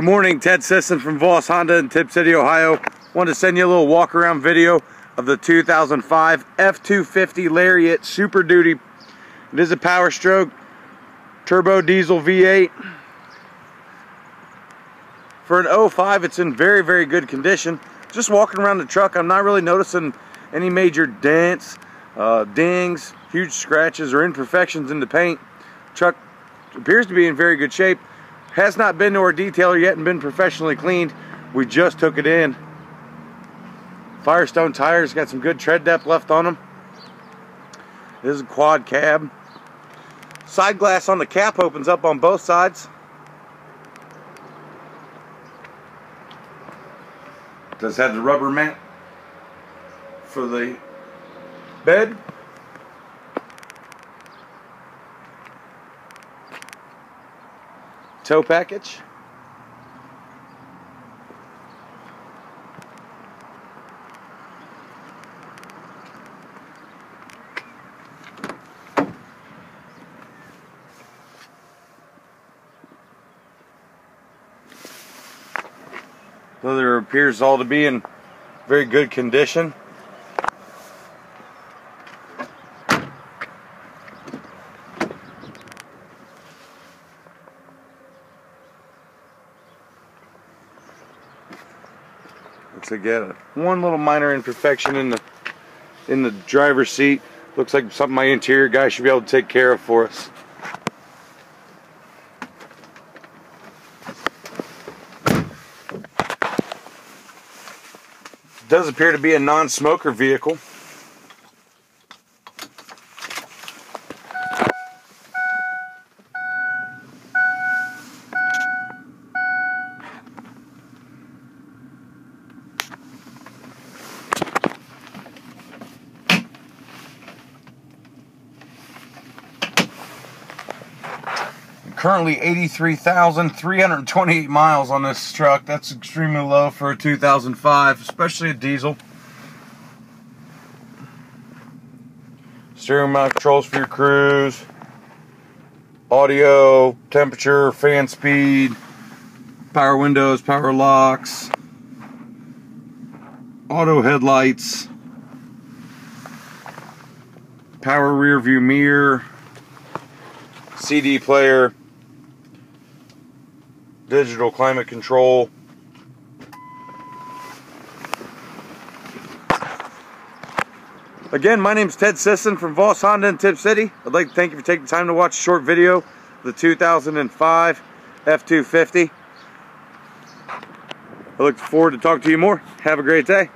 Good morning, Ted Sisson from Voss Honda in Tipp City, Ohio. Wanted to send you a little walk around video of the 2005 F-250 Lariat Super Duty. It is a Power Stroke turbo diesel V8. For an 05, it's in very, very good condition. Just walking around the truck, I'm not really noticing any major dents, uh, dings, huge scratches, or imperfections in the paint. Truck appears to be in very good shape. Has not been to our detailer yet and been professionally cleaned. We just took it in. Firestone tires, got some good tread depth left on them. This is a quad cab. Side glass on the cap opens up on both sides. Does have the rubber mat for the bed. Tow package. Leather appears all to be in very good condition. Looks like got one little minor imperfection in the in the driver's seat. Looks like something my interior guy should be able to take care of for us. does appear to be a non-smoker vehicle. Currently 83,328 miles on this truck. That's extremely low for a 2005, especially a diesel. Steering wheel controls for your cruise. Audio, temperature, fan speed, power windows, power locks, auto headlights, power rear view mirror, CD player, digital climate control. Again, my name is Ted Sisson from Voss Honda in Tipp City. I'd like to thank you for taking the time to watch a short video of the 2005 F-250. I look forward to talking to you more. Have a great day.